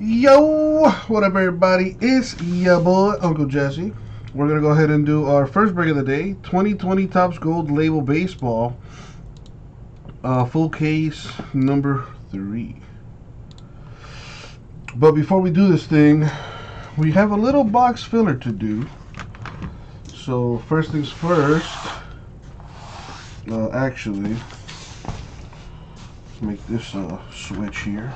Yo, what up, everybody? It's your boy, Uncle Jesse. We're going to go ahead and do our first break of the day 2020 Topps Gold Label Baseball. Uh, full case number three. But before we do this thing, we have a little box filler to do. So, first things first, uh, actually, make this uh, switch here.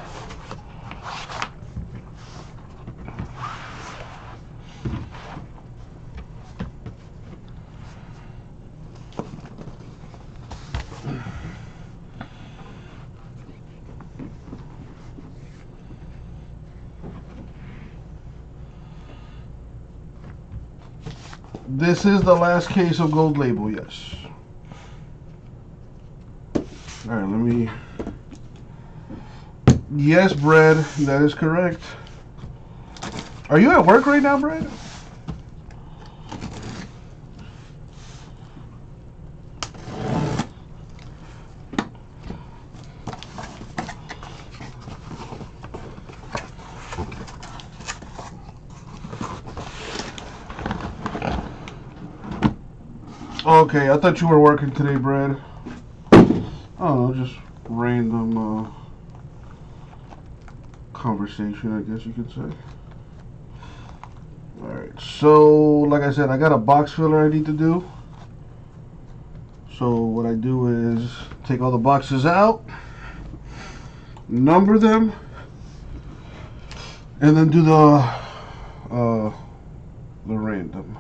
This is the last case of gold label, yes. Alright, let me... Yes, Brad, that is correct. Are you at work right now, Brad? Okay, I thought you were working today, Brad. Oh, just random uh, conversation, I guess you could say. Alright, so like I said, I got a box filler I need to do. So what I do is take all the boxes out, number them, and then do the uh, the random.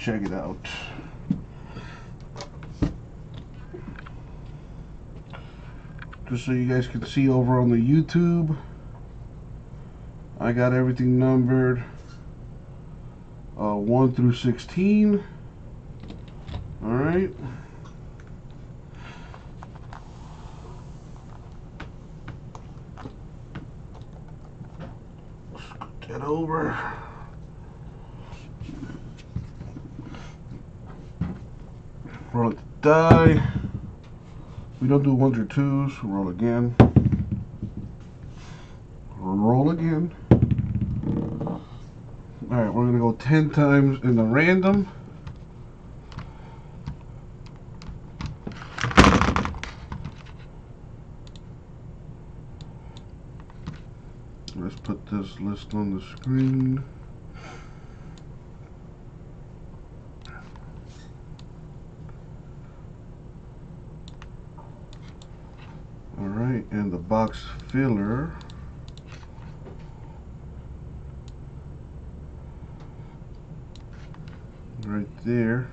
Check it out. Just so you guys can see over on the YouTube, I got everything numbered uh, 1 through 16. All right. Scoot that over. roll the die. We don't do ones or twos. Roll again. Roll again. Alright, we're going to go 10 times in the random. Let's put this list on the screen. And the box filler. Right there.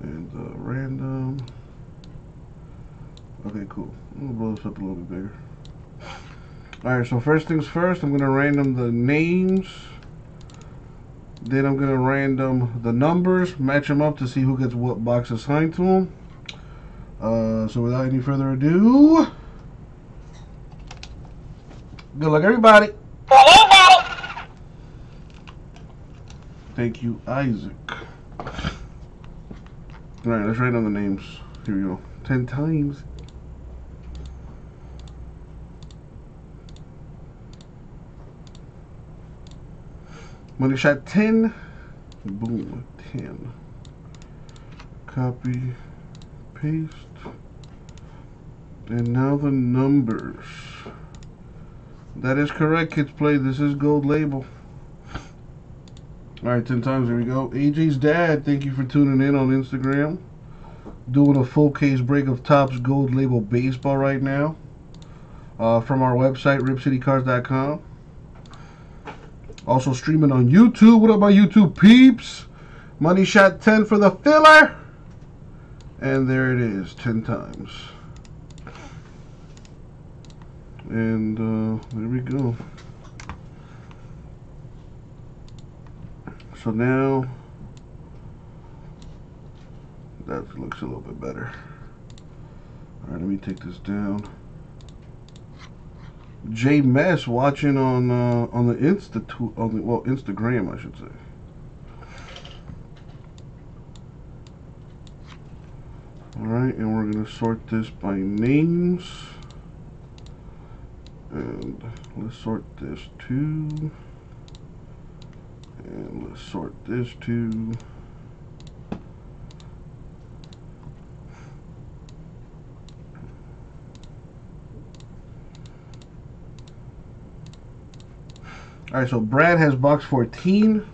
And uh, random. Okay, cool. I'm gonna blow this up a little bit bigger. Alright, so first things first, I'm gonna random the names. Then I'm to random the numbers, match them up to see who gets what box assigned to them. Uh, so without any further ado, good luck everybody. Thank you, Isaac. Alright, let's write down the names. Here we go. Ten times. Money shot 10. Boom, 10. Copy, paste. And now the numbers. That is correct, kids play. This is gold label. Alright, 10 times. Here we go. AJ's dad, thank you for tuning in on Instagram. Doing a full case break of Topps Gold Label Baseball right now. Uh, from our website, ripcitycards.com. Also streaming on YouTube. What up, my YouTube peeps? Money shot 10 for the filler. And there it is, 10 times. And uh, there we go. So now that looks a little bit better. All right, let me take this down. J Mess watching on uh, on the institute on the well Instagram I should say. All right, and we're gonna sort this by names, and let's sort this too, and let's sort this too. All right, so Brad has box 14.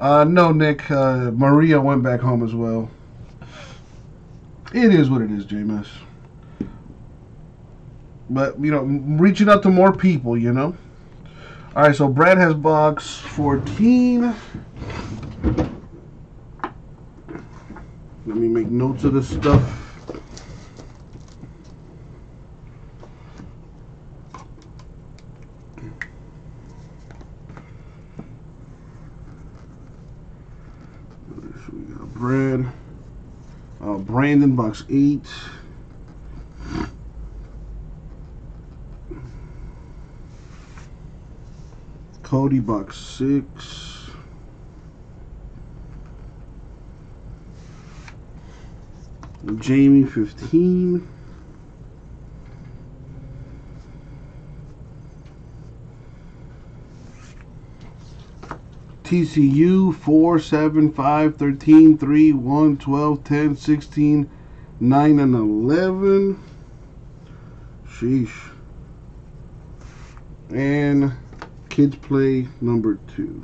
Uh, no, Nick. Uh, Maria went back home as well. It is what it is, JMS. But, you know, reaching out to more people, you know. All right, so Brad has box 14. Let me make notes of this stuff. Brad. Uh, Brandon, box eight. Cody, box six. Jamie, 15. TCU 4, 7, 5, 13, 3, 1, 12, 10, 16, 9, and 11. Sheesh. And kids play number 2.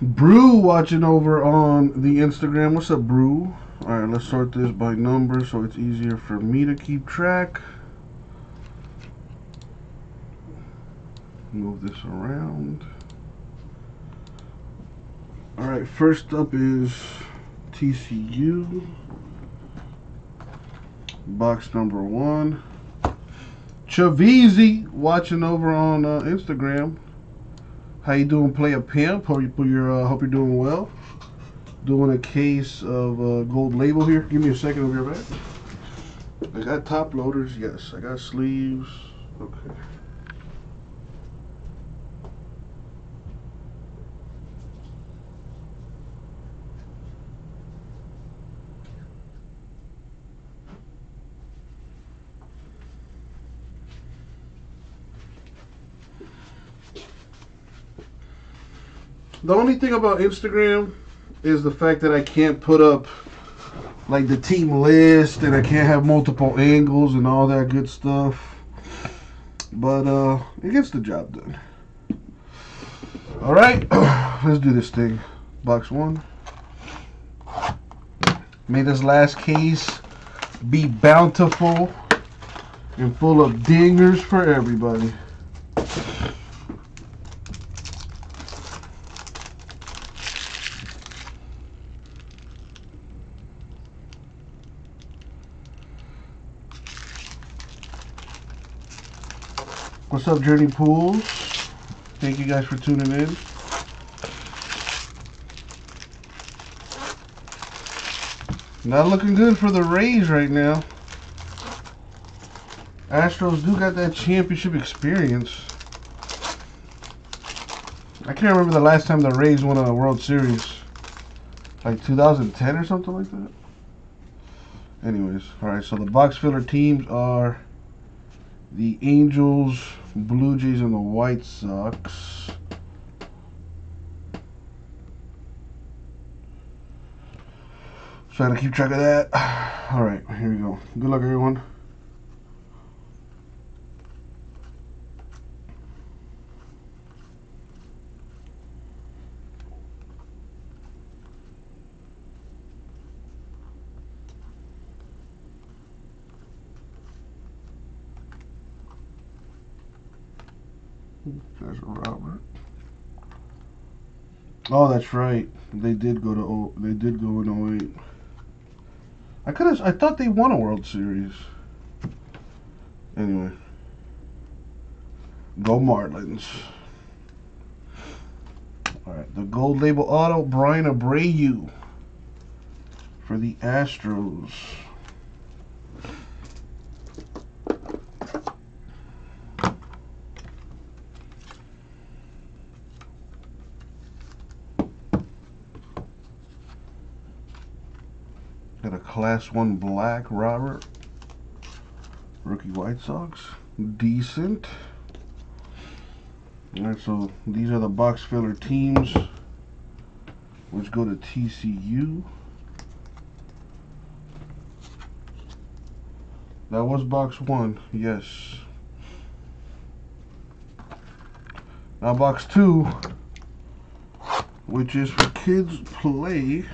Brew watching over on the Instagram. What's up, Brew? Alright, let's sort this by number so it's easier for me to keep track. Move this around. Alright, first up is TCU. Box number one. Chavizi watching over on uh, Instagram. How you doing, play a pimp? Hope, you, are uh, hope you're doing well doing a case of uh, gold label here. Give me a second over here, back. I got top loaders, yes. I got sleeves. Okay. The only thing about Instagram is the fact that I can't put up like the team list and I can't have multiple angles and all that good stuff. But uh it gets the job done. Alright, let's do this thing. Box one. May this last case be bountiful and full of dingers for everybody. What's up, Journey Pools? Thank you guys for tuning in. Not looking good for the Rays right now. Astros do got that championship experience. I can't remember the last time the Rays won a World Series. Like 2010 or something like that. Anyways, alright, so the box filler teams are the Angels, Blue Jays, and the White Sox. Trying to keep track of that. All right, here we go. Good luck, everyone. There's Robert. Oh, that's right. They did go to they did go in 08. I could have. I thought they won a World Series. Anyway, go Marlins. All right, the gold label auto Bryan Abreu for the Astros. Class 1 Black Robert. Rookie White Sox. Decent. Alright, so these are the box filler teams which go to TCU. That was box one, yes. Now box two, which is for kids play.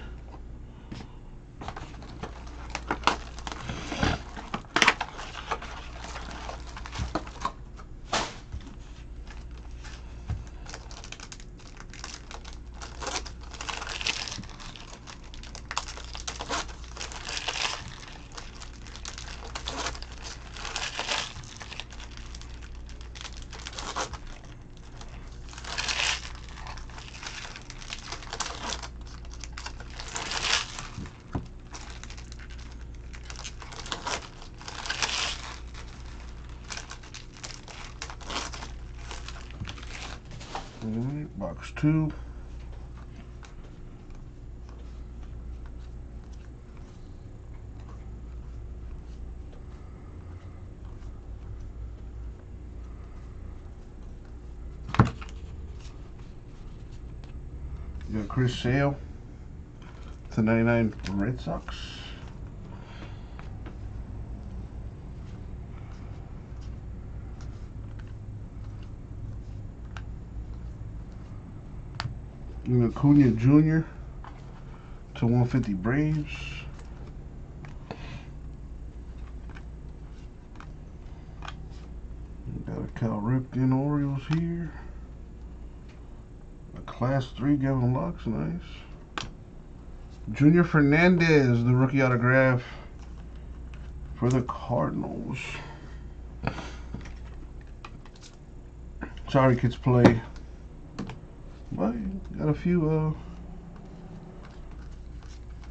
Box two. You got Chris Sale to 99 Red Sox. You Jr. to 150 Braves. Got a Cal Ripken Orioles here. A Class 3 Gavin Lux, nice. Junior Fernandez, the rookie autograph for the Cardinals. Sorry, kids play. But got a few uh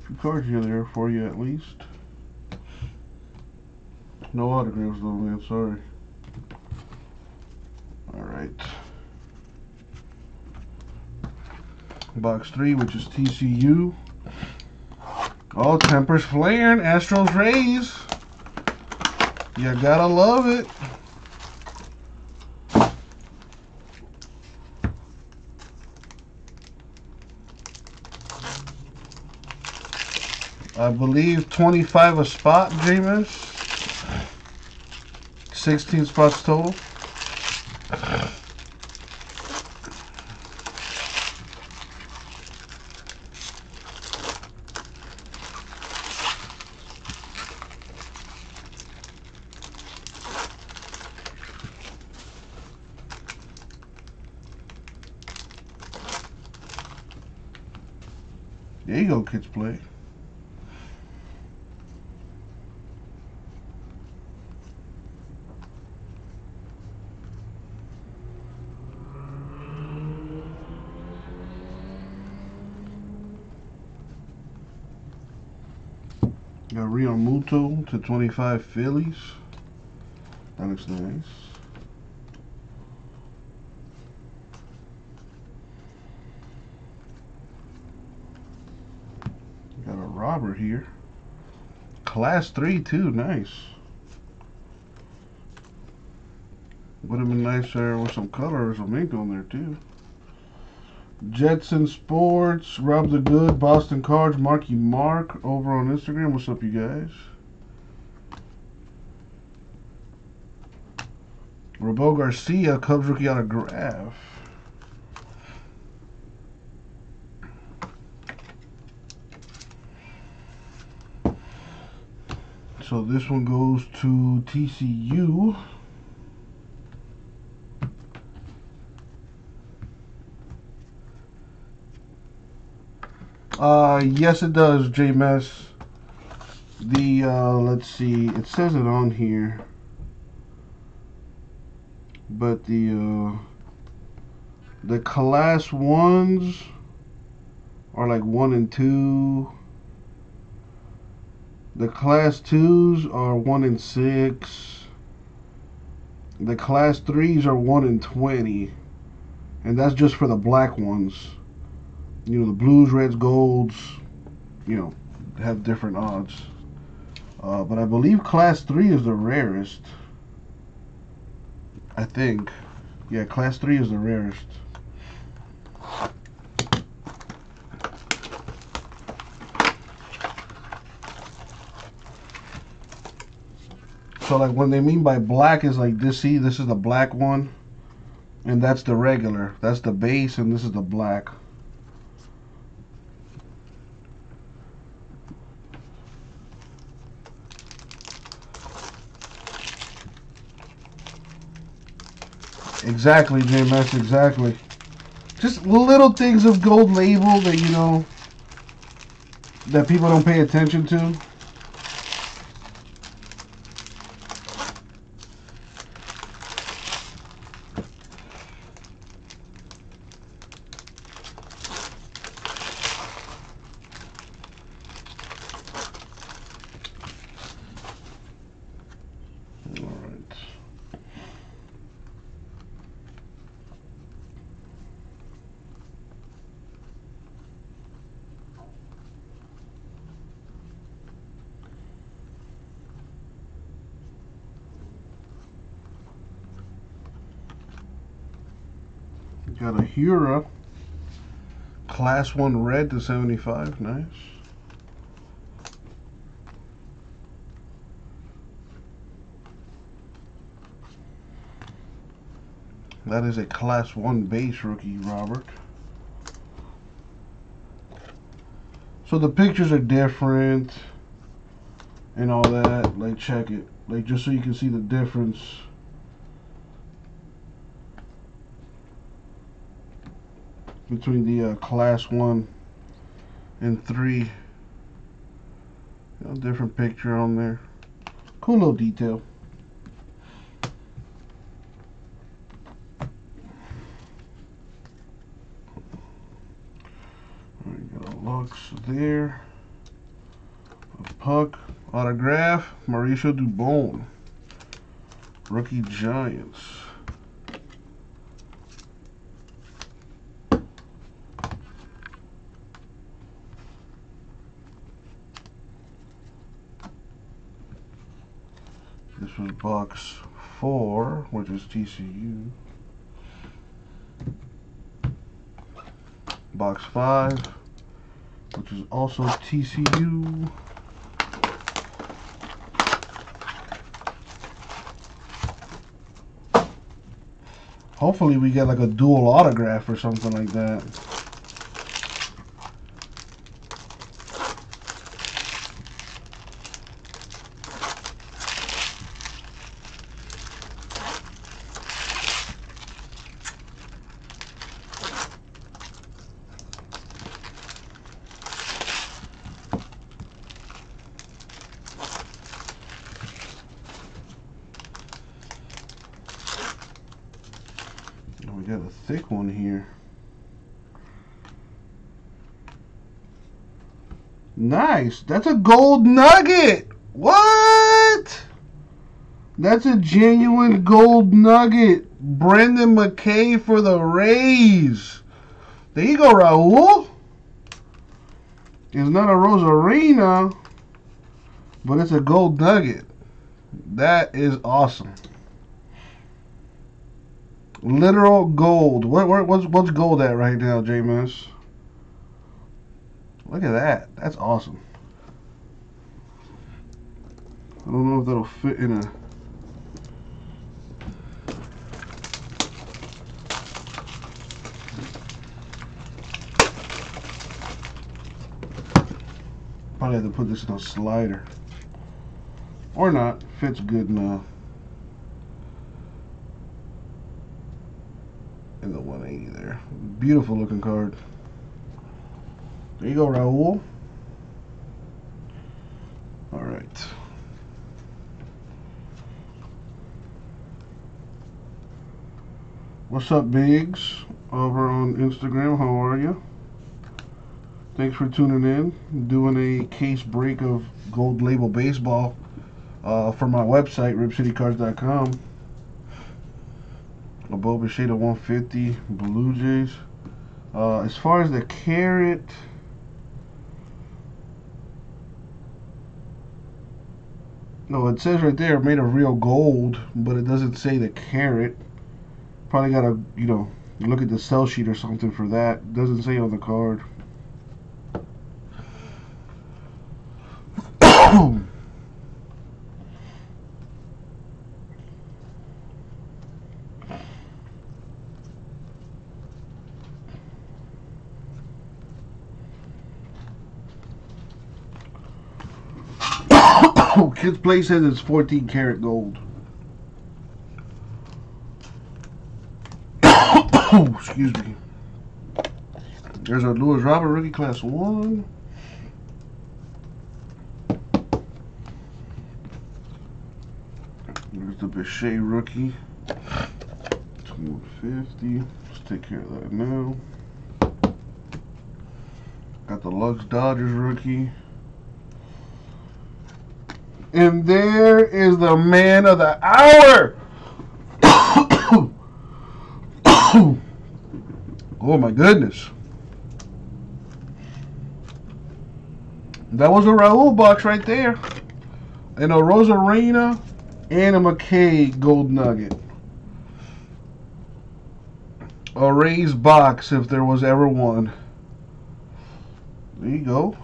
few cards here there for you at least. No autographs though, man. Sorry. All right. Box three, which is TCU. Oh, tempers flaring. Astros Rays. You gotta love it. I believe 25 a spot, Jameis. 16 spots total. You play. Got Realmuto to 25 Phillies. That looks nice. Got a Robert here. Class 3 too, nice. Would have been nicer with some color or ink on there too. Jetson Sports, Rob the Good, Boston Cards, Marky Mark over on Instagram. What's up, you guys? Robel Garcia, Cubs rookie autograph. So this one goes to TCU. Uh, yes, it does, JMS. The uh, let's see, it says it on here, but the uh, the class ones are like one and two. The class twos are one and six. The class threes are one and twenty, and that's just for the black ones. You know, the blues, reds, golds. You know, have different odds. Uh, but I believe class 3 is the rarest. I think. Yeah, class 3 is the rarest. So like when they mean by black is like this, see, this is the black one. And that's the regular. That's the base and this is the black. Exactly, JMS, exactly. Just little things of gold label that, you know, that people don't pay attention to. All right. Got a Hura. Class 1 red to 75. Nice. That is a Class 1 base rookie, Robert. So the pictures are different and all that. Like, check it. Like, just so you can see the difference. Between the uh, class one and three. Know, different picture on there. Cool little detail. Alright, got a Lux there. A puck. Autograph. Mauricio Dubon. Rookie Giants. This was box four, which is TCU. Box five, which is also TCU. Hopefully we get like a dual autograph or something like that. Oh, we got a thick one here. Nice. That's a gold nugget. What? That's a genuine gold nugget. Brendan McKay for the Rays. There you go, Raul. It's not a Arozarena, but it's a gold nugget. That is awesome. Literal gold. What, what what's what's gold at right now, Jameis? Look at that. That's awesome. I don't know if that'll fit in a Probably have to put this in a slider. Or not. Fits good enough. in the 180 there. Beautiful looking card. There you go, Raul. All right. right. What's up, Biggs? Over on Instagram, how are you? Thanks for tuning in. Doing a case break of Gold Label Baseball uh, from my website, ripcitycards.com. A Bo Bichette 150, Blue Jays. Uh, as far as the carat, no, it says right there made of real gold, but it doesn't say the carat. Probably gotta, you know, look at the sell sheet or something for that. Doesn't say on the card. Kids Play says it's 14 karat gold. Excuse me. There's a Luis Robert rookie class one. There's the Bichette rookie. 250. Let's take care of that now. Got the Lux Dodgers rookie. And there is the man of the hour. Oh my goodness. That was a Raul box right there. And a Arozarena and a McKay gold nugget. A Rays box if there was ever one. There you go.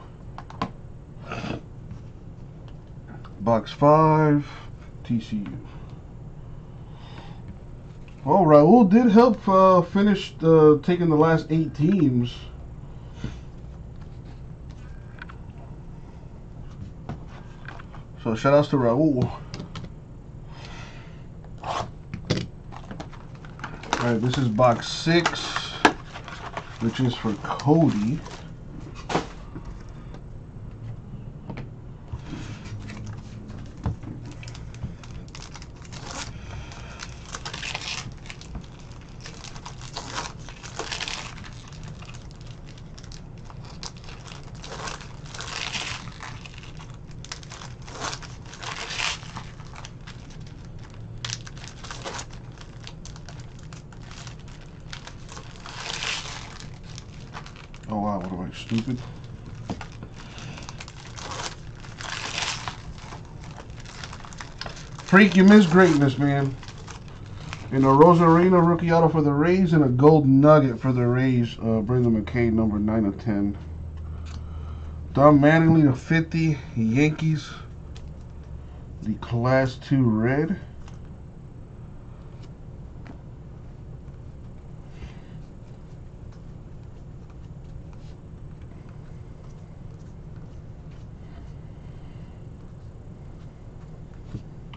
Box 5, TCU. Well, Raul did help uh, finish uh, taking the last eight teams. So shout outs to Raul. Alright, this is box 6, which is for Cody. Oh wow, what am I, stupid? Freak, you miss greatness, man. And a Arozarena rookie auto for the Rays and a gold nugget for the Rays. Uh, Brendan McKay, number 9 of 10. Don Mattingly to 50. Yankees. The Class 2 red.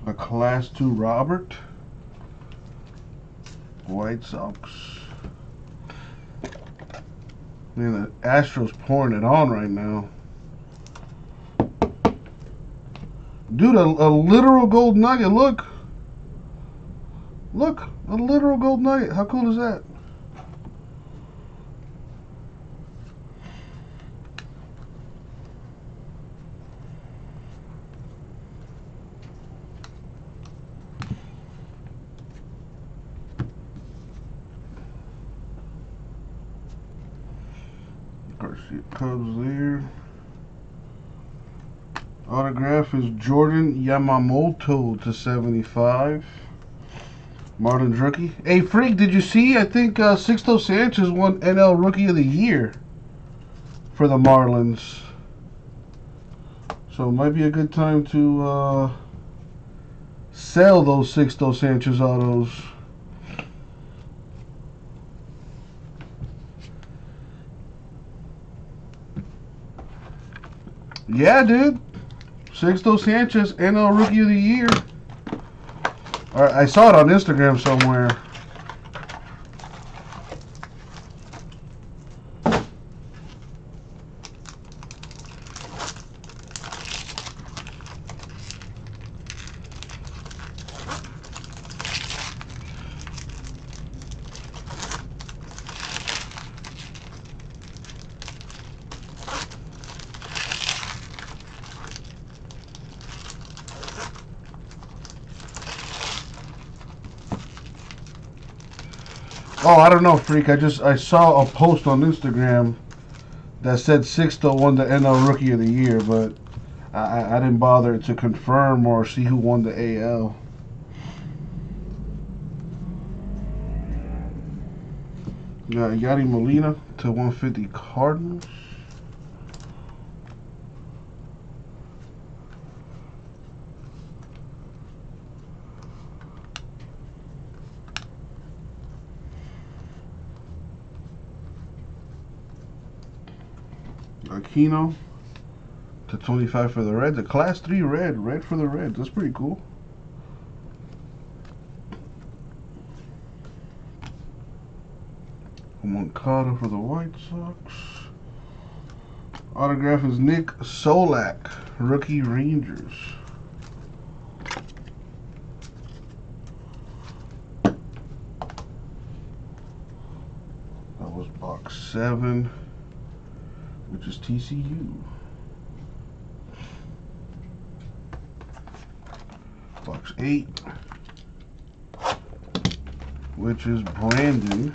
a Class 2 Robert. White Sox. Man, the Astros pouring it on right now. Dude, a, a literal gold nugget. Look. Look, a literal gold nugget. How cool is that? Garcia Cubs there. Autograph is Jordan Yamamoto to 75. Marlins rookie. Hey, Freak, did you see? I think uh, Sixto Sanchez won NL Rookie of the Year for the Marlins. So it might be a good time to uh, sell those Sixto Sanchez autos. Yeah, dude. Sixto Sanchez, NL Rookie of the Year. All right, I saw it on Instagram somewhere. Know, freak. I just I saw a post on Instagram that said Sixto won the NL Rookie of the Year, but I, I, didn't bother to confirm or see who won the AL. Got Yadi Molina to 150 Cardinals. Aquino to 25 for the Reds. A Class 3 red. Red for the Reds. That's pretty cool. Moncada for the White Sox. Autograph is Nick Solak, rookie Rangers. That was box seven, which is TCU. Box eight, which is Brandon.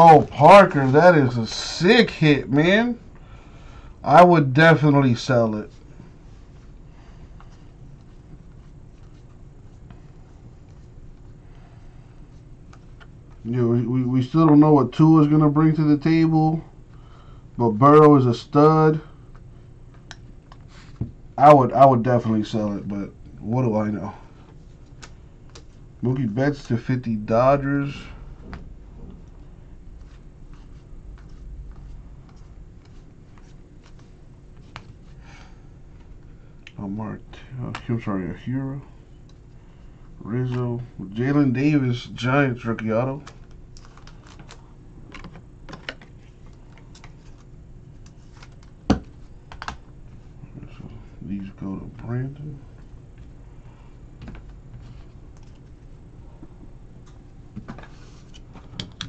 Oh, Parker, that is a sick hit, man. I would definitely sell it. Know, we, we still don't know what Tua is going to bring to the table, but Burrow is a stud. I would I would definitely sell it, but what do I know? Mookie Betts to 50 Dodgers. Mark, I'm sorry, a hero. Rizzo, Jaylin Davis, Giants rookie auto. So these go to Brandon.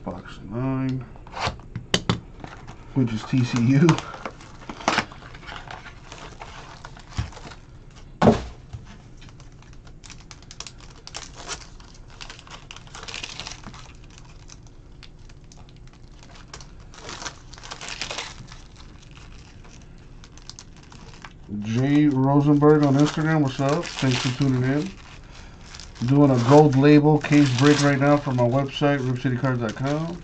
Box nine, which is TCU. Rosenberg on Instagram. What's up? Thanks for tuning in. Doing a gold label case break right now for my website, ripcitycards.com.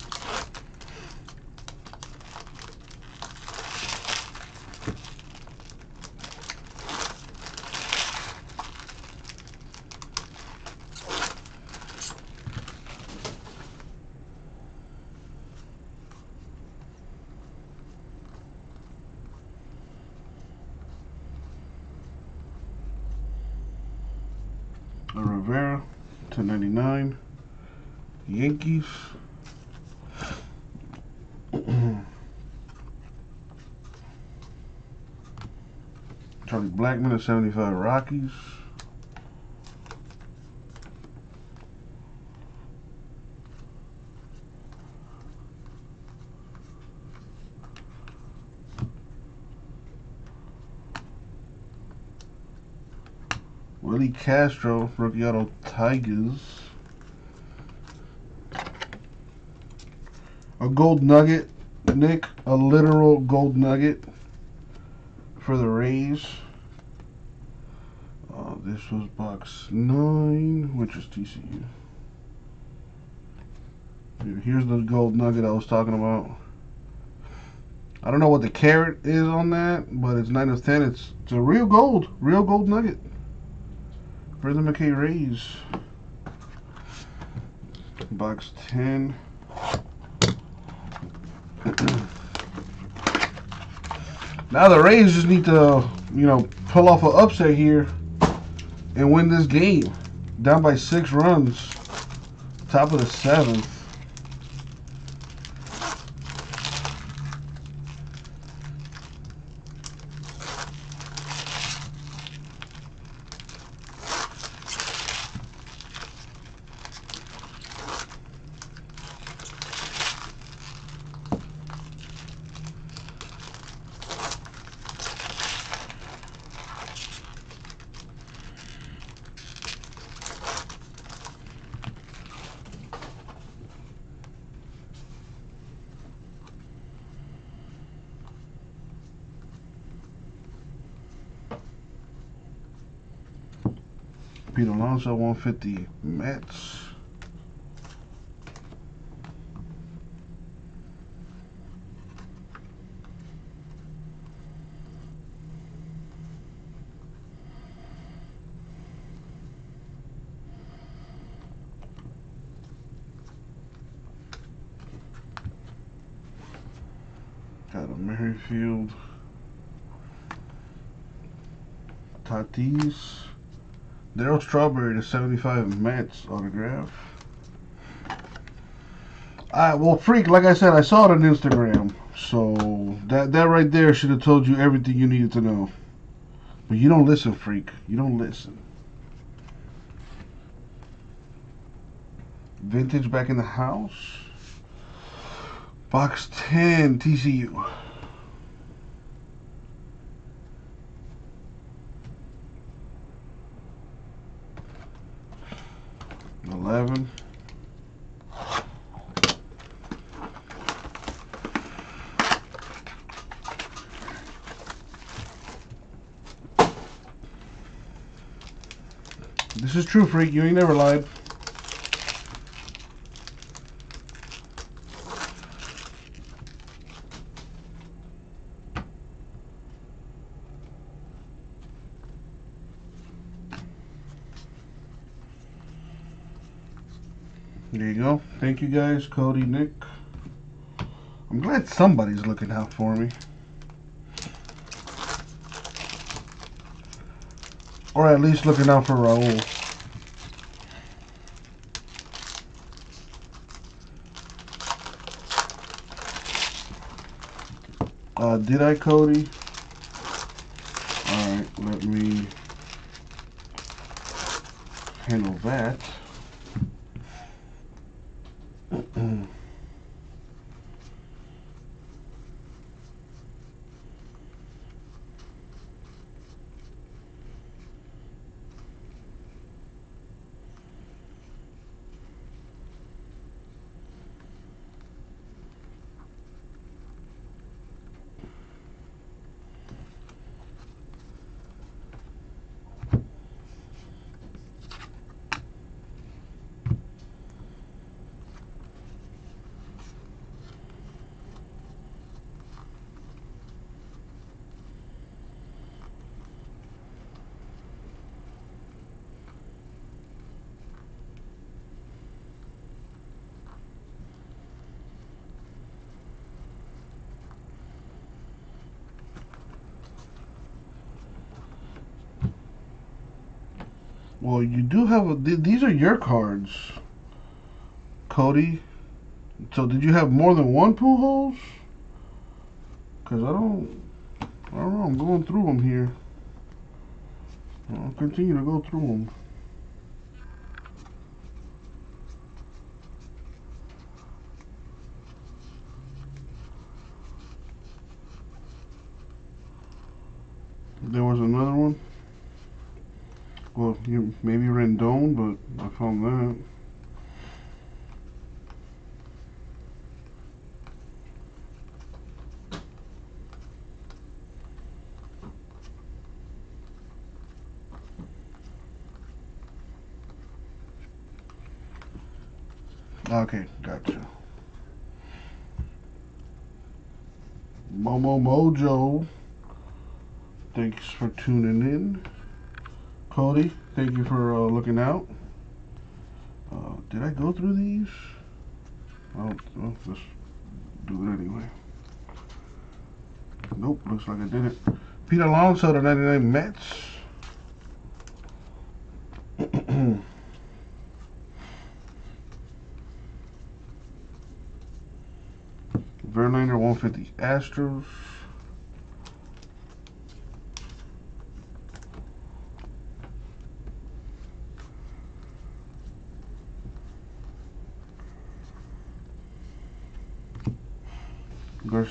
Rivera to 99. Yankees. Charlie Blackmon at 75 Rockies. Willi Castro, rookie auto Tigers. A gold nugget, Nick. A literal gold nugget for the Rays. This was box 9, which is TCU. Here's the gold nugget I was talking about. I don't know what the carat is on that, but it's 9 of 10. It's, it's a real gold, real gold nugget. For the McKay Rays. Box 10. Now the Rays just need to, you know, pull off an upset here and win this game. Down by six runs. Top of the seventh. 50 Mets. Got a Merrifield. Tatis. Darryl Strawberry to 75 Mets autograph. Alright, well, freak, like I said, I saw it on Instagram. So, that, that right there should have told you everything you needed to know. But you don't listen, freak. You don't listen. Vintage back in the house. Box 10, TCU. Eleven. This is true, freak. You ain't never lied. There you go. Thank you guys, Cody, Nick. I'm glad somebody's looking out for me. Or at least looking out for Raul. Uh, did I, Cody? Alright, let me handle that. Well, you do have a. th- These are your cards, Cody. So did you have more than one pool holes? Cause I don't. I don't know. I'm going through them here. I'll continue to go through them. There was another one. Well, you maybe Rendon, but I found that. Okay, gotcha. Momo Mojo. Thanks for tuning in. Cody, thank you for uh, looking out. Uh, did I go through these? I don't, let's do it anyway. Nope, looks like I did it. Pete Alonso the 99 Mets. Verlander 150 Astros.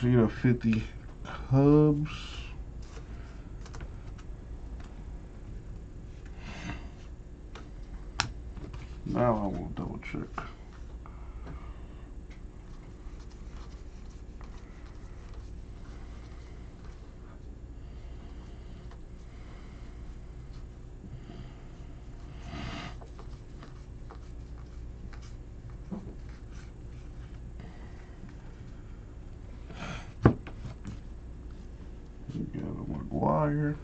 Garcia 50 Cubs. Now I will double check. We got a McGuire.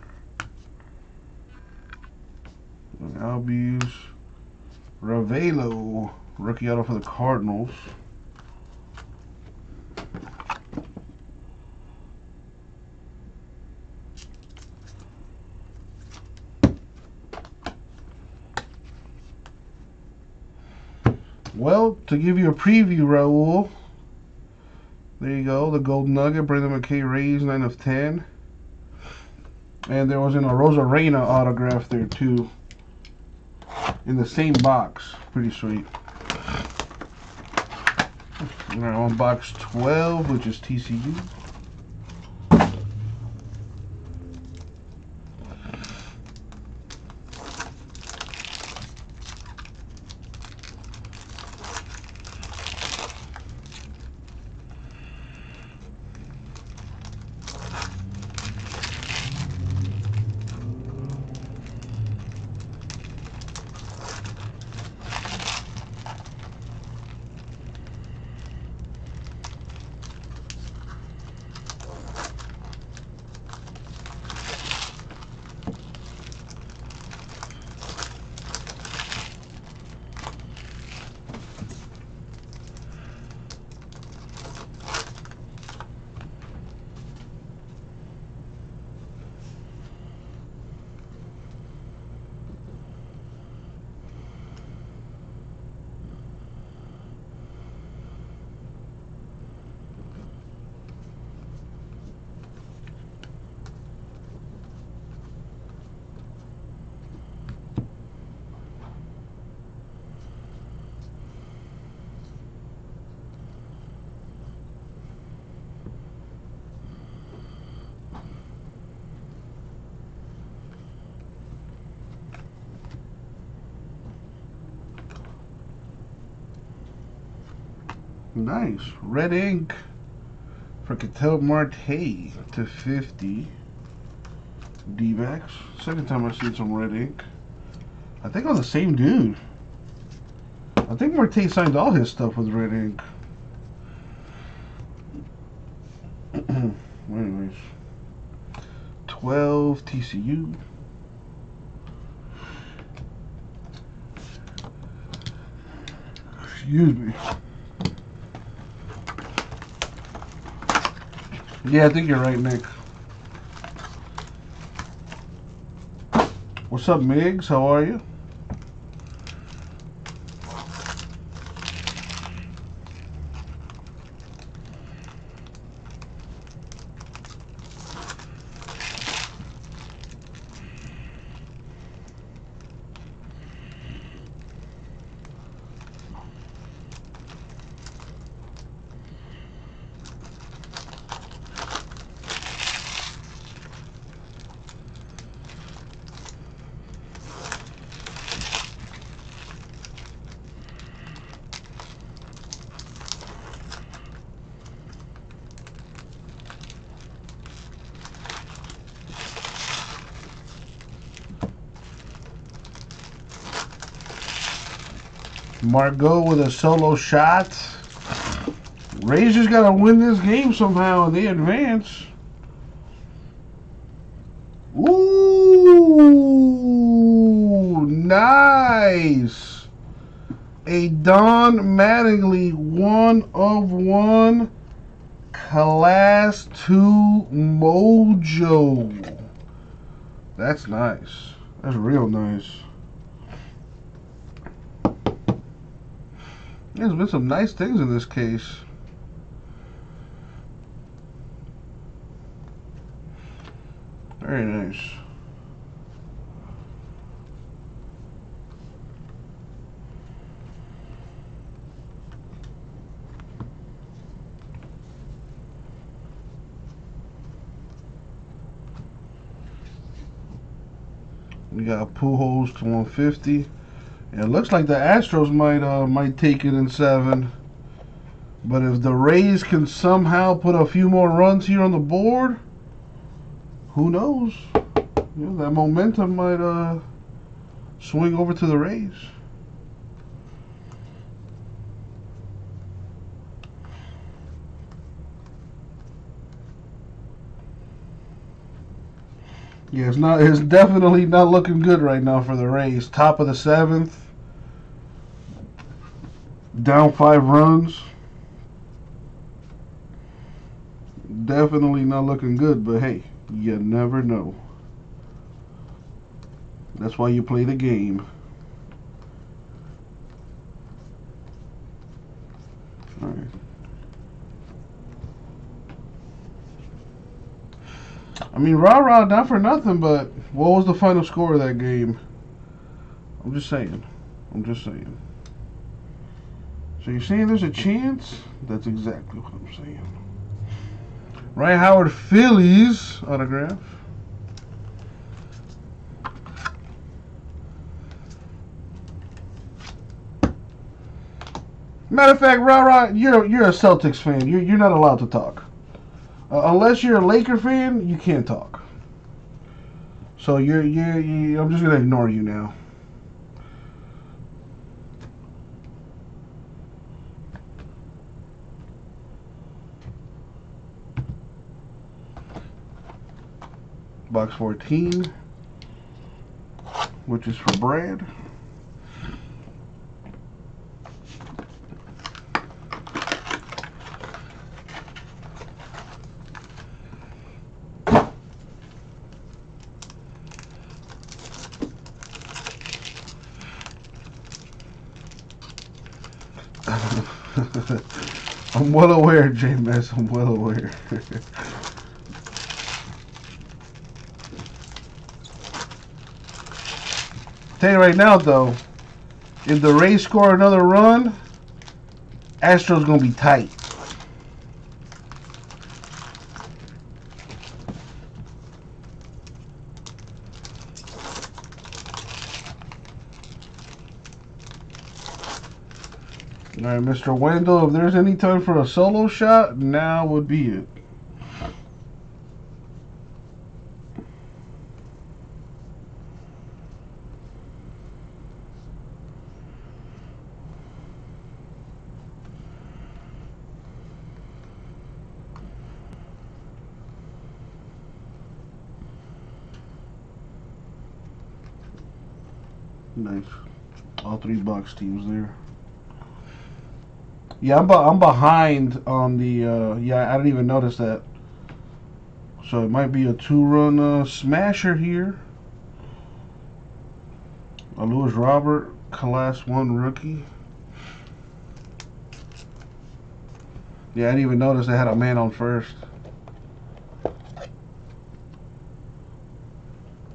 And Albies. Ravelo, rookie auto for the Cardinals. Well, to give you a preview, Raul, there you go, the Gold Nugget, Brendan McKay Rays, 9 of 10. And there was an Arozarena autograph there, too in the same box. Pretty sweet. Alright, on box 12, which is TCU. Nice. Red ink for Ketel Marte to 50. D-backs. Second time I've seen some red ink. I think on the same dude. I think Marte signed all his stuff with red ink. Anyways. 12 TCU. Excuse me. Yeah, I think you're right, Nick. What's up, Migs? How are you? Margot with a solo shot. Razors got to win this game somehow and they advance. Ooh, nice. A Don Mattingly one of one Class 2 Mojo. That's nice. That's real nice. There's been some nice things in this case. Very nice. We got Pujols to 150. It looks like the Astros might uh, might take it in seven. But if the Rays can somehow put a few more runs here on the board, who knows? You know, that momentum might uh, swing over to the Rays. Yeah, it's not. It's definitely not looking good right now for the Rays. Top of the seventh, down five runs. Definitely not looking good. But hey, you never know. That's why you play the game. All right. I mean, rah rah, not for nothing, but what was the final score of that game? I'm just saying. I'm just saying. So you're saying there's a chance? That's exactly what I'm saying. Ryan Howard Phillies autograph. Matter of fact, rah rah, you're you're a Celtics fan. You're you're not allowed to talk. Uh, unless you're a Laker fan, you can't talk. So you're, you're, you I'm just gonna ignore you now. Box 14, which is for Brad. I'm well aware, James. I'm well aware. Tell you right now, though, if the Rays score another run, Astros gonna be tight. Right, Mr. Wendle, if there's any time for a solo shot, now would be it. Nice. All three box teams there. Yeah, I'm, I'm behind on the. Uh, yeah, I didn't even notice that. So it might be a two-run uh, smasher here. A Luis Robert, class one rookie. Yeah, I didn't even notice they had a man on first.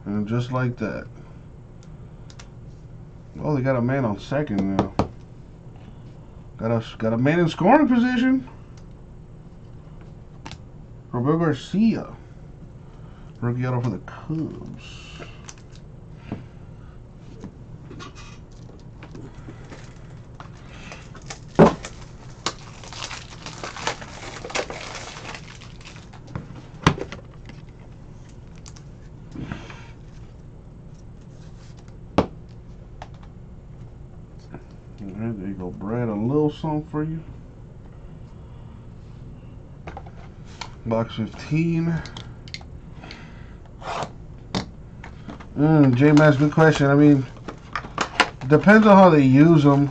And just like that. Oh, they got a man on second now. Got a got a man in scoring position. Robel Garcia, rookie auto for the Cubs. All right, there you go, Brad. A for you. Box 15. Mm, J Mass, good question. I mean, depends on how they use them.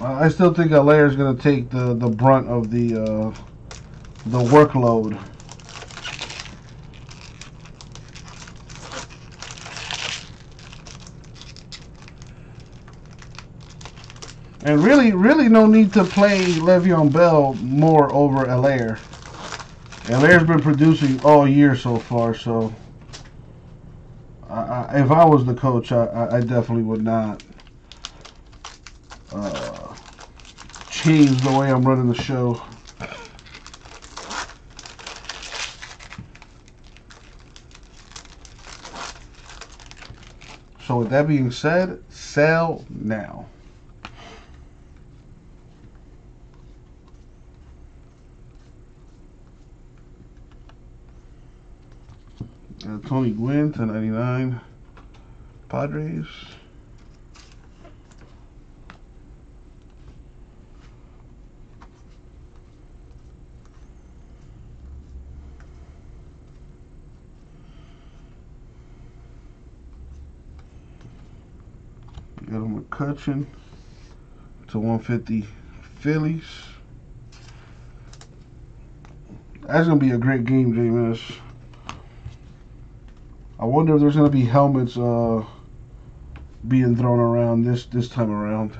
I still think Helaire is going to take the, the brunt of the uh, the workload. And really, really no need to play Le'Veon Bell more over Helaire. Helaire's been producing all year so far, so I, I, if I was the coach, I, I, I definitely would not uh, change the way I'm running the show. So with that being said, sell now. Uh, Tony Gwynn to 99. Padres. Got a McCutchen to 150 Phillies. That's gonna be a great game, Jameis. I wonder if there's gonna be helmets uh, being thrown around this this time around.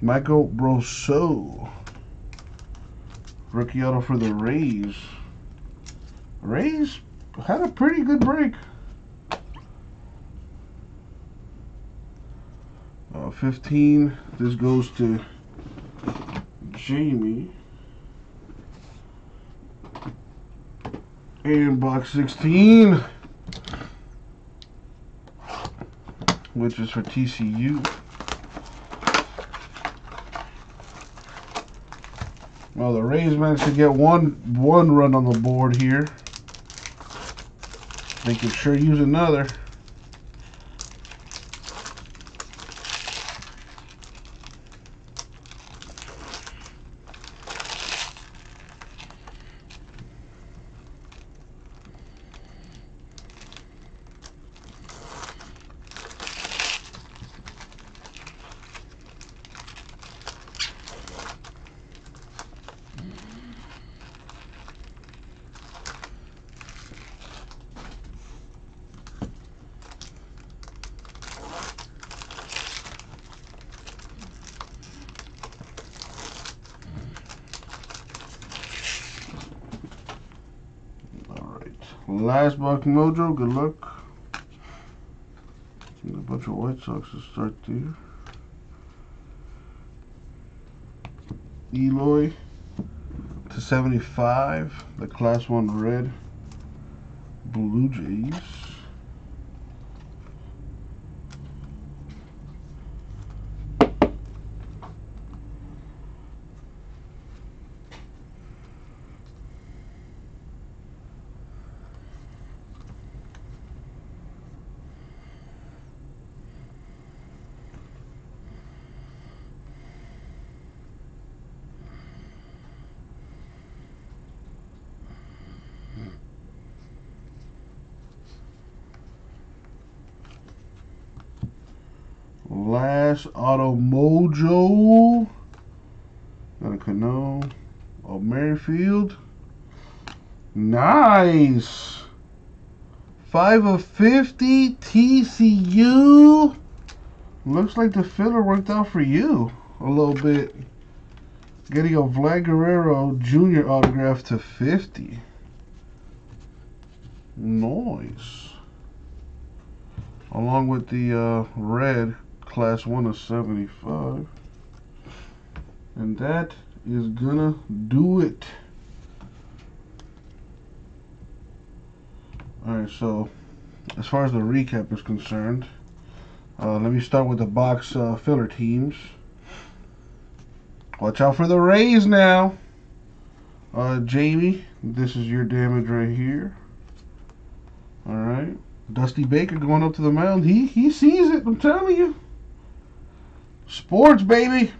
Michael Brosseau, rookie auto for the Rays. Rays had a pretty good break. Uh, 15. This goes to Jamie. And box 16, which is for TCU. Well, the Rays managed to get one one run on the board here. They could sure use another. Last box mojo, good luck. a bunch of White Sox to start there. Eloy to 75, the class 1 red Blue Jays. Last Auto Mojo. Got a Cano of Merrifield. Nice. 5 of 50 TCU. Looks like the filler worked out for you a little bit. Getting a Vlad Guerrero Jr. autograph to 50. Nice. Along with the uh, red class 1 of 75. And that is gonna do it. Alright, so as far as the recap is concerned, uh, let me start with the box uh, filler teams. Watch out for the Rays now. Uh, Jamie, this is your damage right here. Alright. Dusty Baker going up to the mound. He he sees it, I'm telling you. Sports, baby.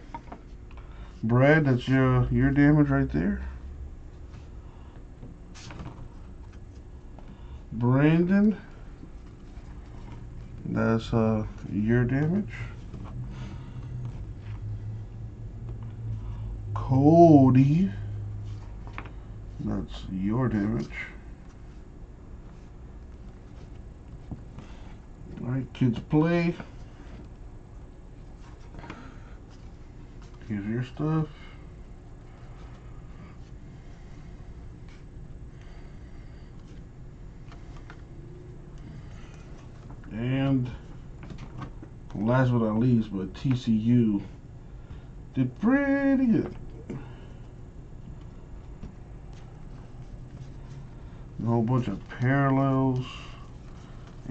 Brad, that's your your damage right there. Brandon. That's uh, your damage. Cody. That's your damage. Alright, kids play. Here's your stuff. And last but not least, but TCU did pretty good. A whole bunch of parallels.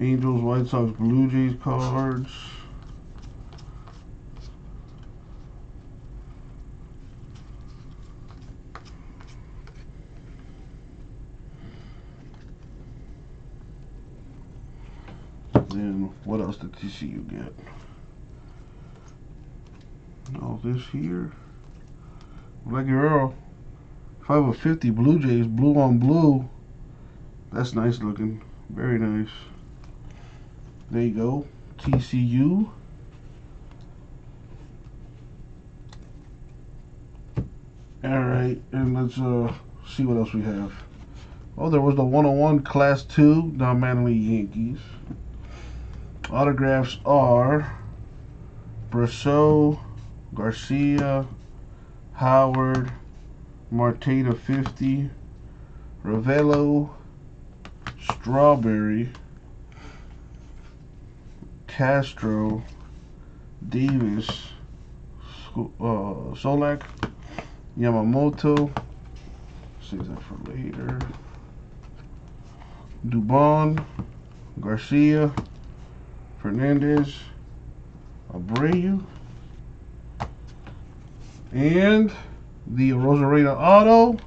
Angels, White Sox, Blue Jays cards. What else did TCU get? All this here. Black Earl. 5 of 50 Blue Jays, blue on blue. That's nice looking. Very nice. There you go. TCU. Alright, and let's uh see what else we have. Oh, there was the 101 Class 2 Don Mattingly Yankees. Autographs are Brosseau, Garcia, Howard, Marteta 50, Ravelo, Strawberry, Castro, Davis, uh, Solak, Yamamoto, save that for later, Dubon, Garcia, Fernandez, Abreu, and the Arozarena Auto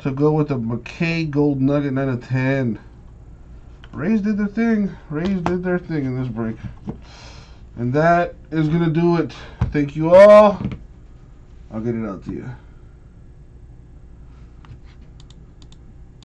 to go with the McKay Gold Nugget 9 of 10. Rays did their thing. Rays did their thing in this break. And that is going to do it. Thank you all. I'll get it out to you.